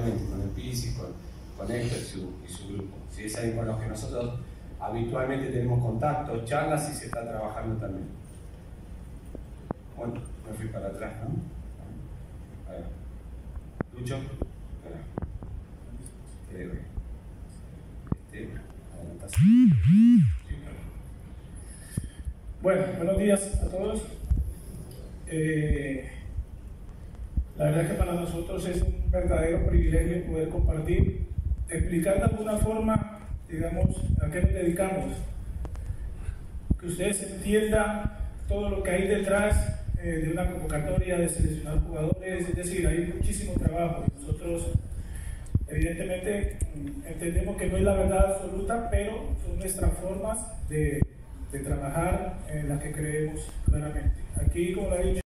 con el PIS con, con Héctor y su, grupo. ¿sí? Es alguien con los que nosotros habitualmente tenemos contacto, charlas y se está trabajando también. Bueno, me fui para atrás, ¿no? A ver. Lucho. Este, bueno, buenos días a todos. Eh, la verdad es que para nosotros es un verdadero privilegio poder compartir, explicar de alguna forma, digamos, a qué nos dedicamos, que ustedes entiendan todo lo que hay detrás eh, de una convocatoria, de seleccionar jugadores, es decir, hay muchísimo trabajo. Nosotros, evidentemente, entendemos que no es la verdad absoluta, pero son nuestras formas de, de trabajar en las que creemos claramente. Aquí, como lo ha dicho,